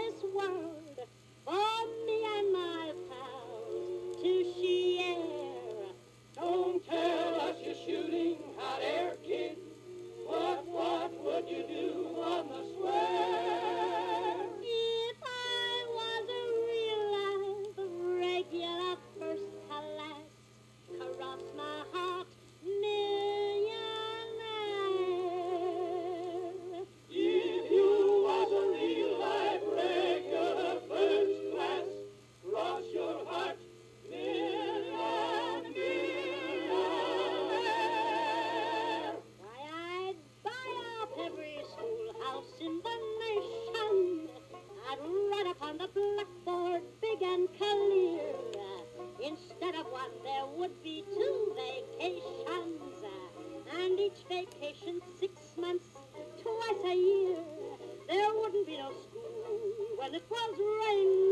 this world. and. Instead of one, there would be two vacations, and each vacation six months, twice a year. There wouldn't be no school when it was raining.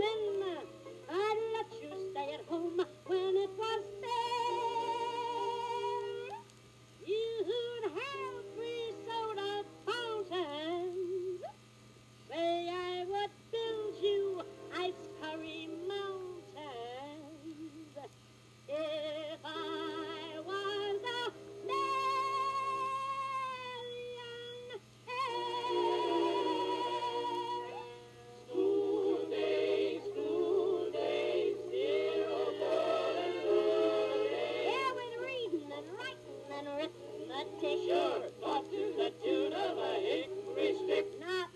The ticket. Not to the tune of a hickory stick. Not